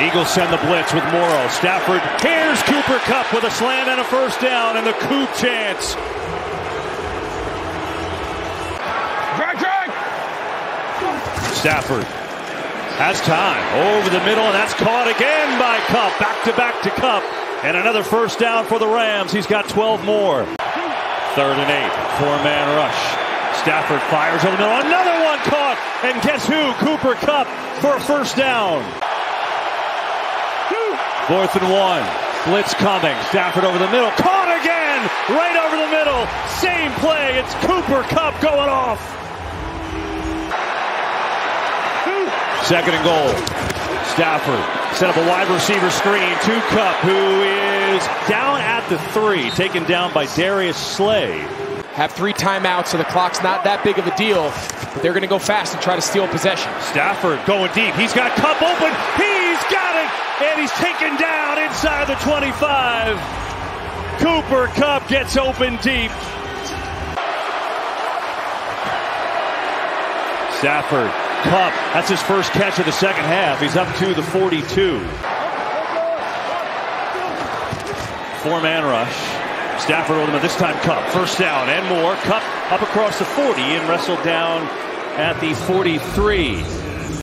Eagles send the blitz with Morrow. Stafford. Here's Cooper Kupp with a slam and a first down and the coup chance. Drag, drag. Stafford has time over the middle, and that's caught again by Kupp. Back to back to Kupp And another first down for the Rams. He's got 12 more. Third and eight. Four man rush. Stafford fires over the middle. Another one caught. And guess who? Cooper Kupp for a first down. Fourth and one. Blitz coming. Stafford over the middle. Caught again. Right over the middle. Same play. It's Cooper Kupp going off. Second and goal. Stafford set up a wide receiver screen to Kupp, who is down at the three, taken down by Darius Slay. Have three timeouts, so the clock's not that big of a deal. But they're going to go fast and try to steal possession. Stafford going deep. He's got Kupp open. He's got it, and he's taken down inside the 25. Cooper Kupp gets open deep. Stafford Kupp, that's his first catch of the second half. He's up to the 42. Four-man rush. Stafford over them, this time Kupp, First down and more. Kupp up across the 40 and wrestled down at the 43.